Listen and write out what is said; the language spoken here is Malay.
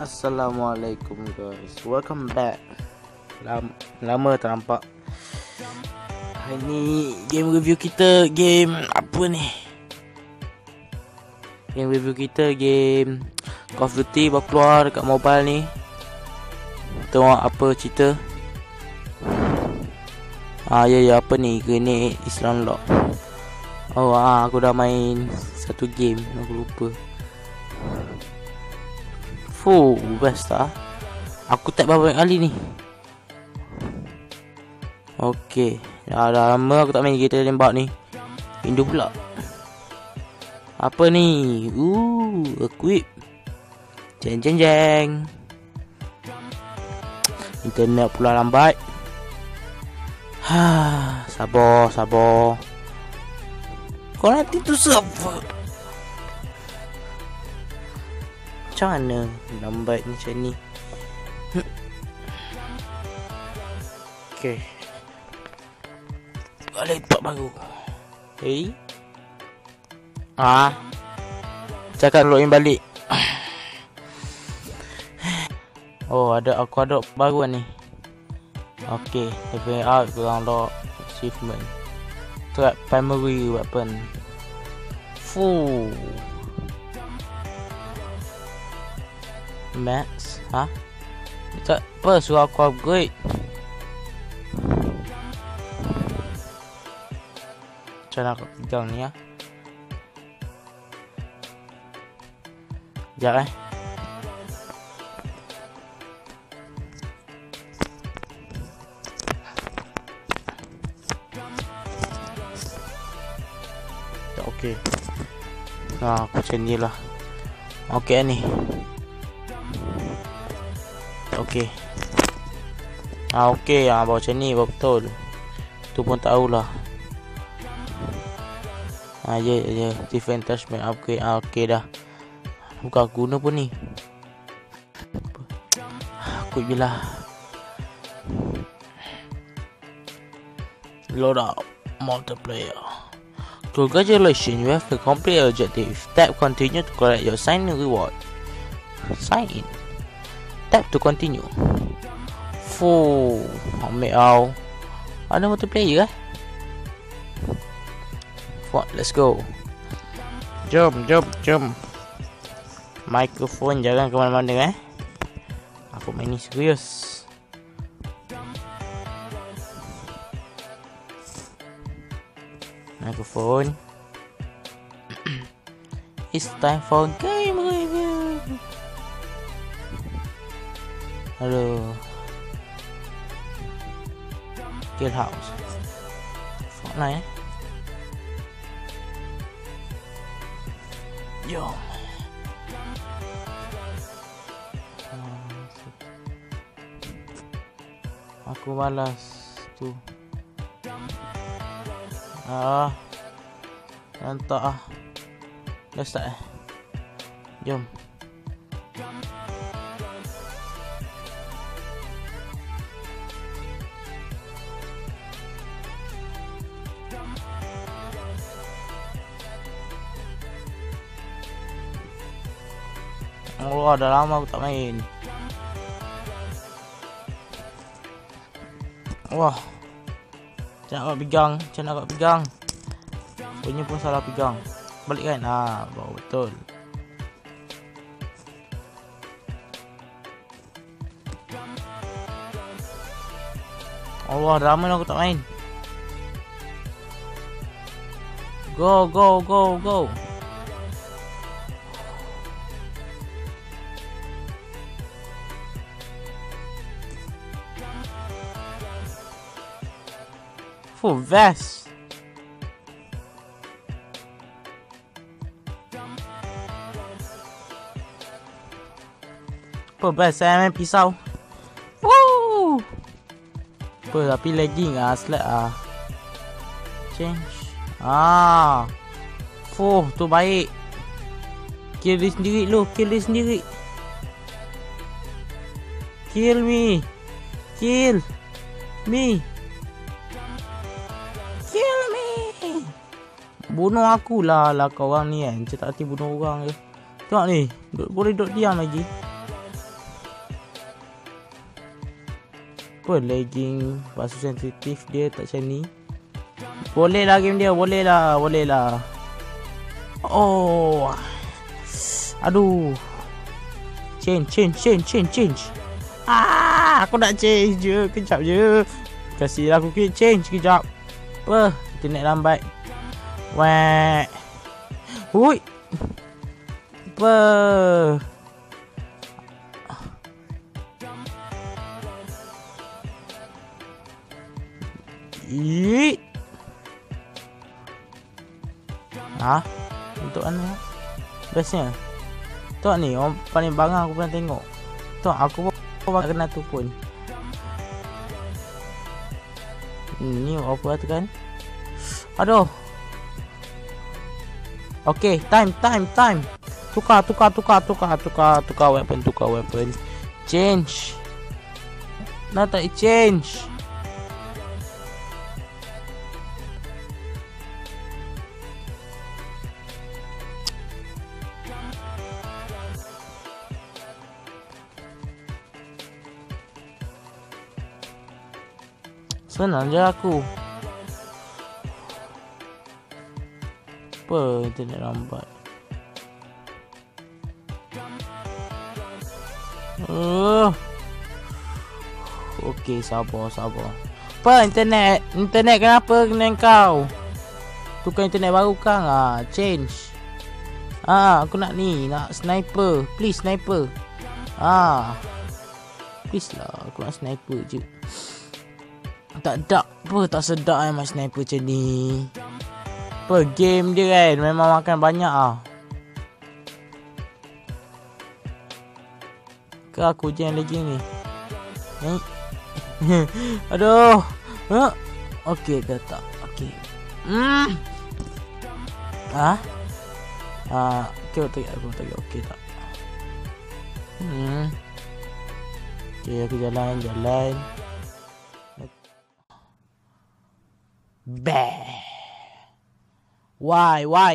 Assalamualaikum guys. Welcome back. Lama, lama tak nampak. Hari ni game review kita game apa ni? Game review kita game Call of Duty baru keluar dekat mobile ni. Tengok apa cerita. Ah ya ya apa ni? Grenade Islam Lock. Oh ah aku dah main satu game. Aku lupa Fuh, best tak? Aku tak berapa kali ni. Okey. Dah, dah lama aku tak main GTA tembak ni. Pindu pula. Apa ni? Ooh, equip. Jeng jeng jeng. Internet pula lambat. Ha, sabar, sabar. Kau nanti tu siapa? Macam mana lambat macam ni? Okay Balik tempat baru. Hey. Ah Cakap login balik. Oh ada aku ada baru ni. Okay Level out kurang lock Achievement Trap primary weapon. Fuh Max Ha? Tak apa suruh aku upgrade Macam aku pegang ni ya Sekejap eh Okey. Ha, aku macam ni lah. Okey ni. Okey. Ah okey ah bawa macam ni betul. Tu pun tahulah. Ah ya ya different attachment upgrade ah okey dah. Bukan guna pun ni. Aku bila Load out multiplayer. Congratulations, you have completed your objective. Tap continue to collect your sign reward. Sign in. Tap to continue. Fuh, ambil kau. Ada multiplayer eh? Fuck, let's go. Jom, jom, jom. Mikrofon jangan ke mana-mana eh. Aku main ni serius. Mikrofon. It's time for game Hello. Kill house. này Yo. Aku malas tu. Ah. Nanti ah. Dah start eh. Jom. Oh, dah lama aku tak main. Wah. Macam nak pegang, macam nak pegang. Punya pun salah pegang. Balik kan? Ha, bawa betul. Allah, dah lama aku tak main. Go, go, go, go. Full vest. Apa best saya main pisau. Woo! Apa tapi lagging ah slack ah. Change. Ah. Fuh tu baik. Kill dia sendiri lu. Kill dia sendiri. Kill me. Kill Me Bunuh akulah lah kau orang ni kan. Macam hati bunuh orang je. Tengok ni. Duk, boleh duduk diam lagi. Apa lagging. Pasu sensitif dia tak macam ni. Boleh lah game dia. Boleh lah. Boleh lah. Oh. Aduh. Change, change, change, change, change. Ah, aku nak change je. Kejap je. Kasih aku change. Kejap. Apa? Internet lambat. Wek Hui Apa Yeet. Ha? Untuk mana? Bestnya. Tok ni orang paling bangang aku pernah tengok. Tok aku pun kena tu pun. Ni apa tu kan? Aduh. Okay, time, time, time. Tukar, tukar, tukar, tukar, tukar, tukar weapon, tukar weapon. Change. Nak tak change. Senang je aku Apa internet lambat uh. Okey sabar sabar Apa internet Internet kenapa kena kau Tukar internet baru kang ah Change Ah, aku nak ni, nak sniper. Please sniper. Ah. Please lah, aku nak sniper je. Tak dak apa tak sedap eh mas sniper macam ni. Apa game dia kan memang makan banyak ah. Ke aku je yang lagi ni. Ni. Aduh. Ha? Okey dah tak. Okey. Hmm. Ha? Ah, okey tak aku tak okey tak. Hmm. Okey aku jalan jalan. Bah. Why? Why?